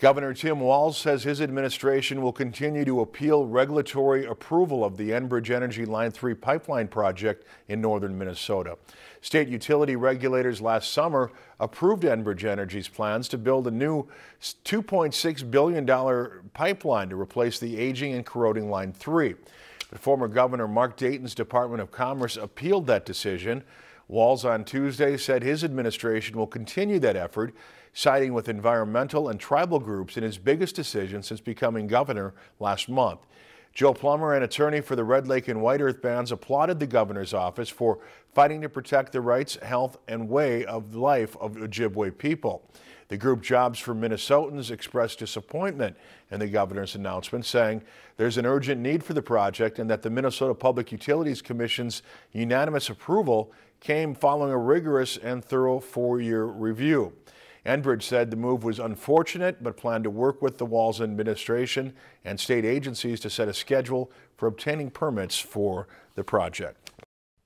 Governor Tim Walz says his administration will continue to appeal regulatory approval of the Enbridge Energy Line 3 pipeline project in northern Minnesota. State utility regulators last summer approved Enbridge Energy's plans to build a new $2.6 billion pipeline to replace the aging and corroding Line 3. But former Governor Mark Dayton's Department of Commerce appealed that decision. Walz on Tuesday said his administration will continue that effort siding with environmental and tribal groups in his biggest decision since becoming governor last month. Joe Plummer, an attorney for the Red Lake and White Earth bands, applauded the governor's office for fighting to protect the rights, health, and way of life of Ojibwe people. The group Jobs for Minnesotans expressed disappointment in the governor's announcement, saying there's an urgent need for the project and that the Minnesota Public Utilities Commission's unanimous approval came following a rigorous and thorough four-year review. Enbridge said the move was unfortunate, but planned to work with the Walz administration and state agencies to set a schedule for obtaining permits for the project.